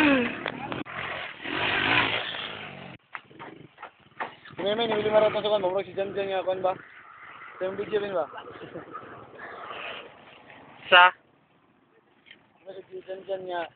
May may nibili maraton sa kan, mamurag si Jan Jan nga kan ba? Sa yung video din ba? Sa? Si Jan Jan nga.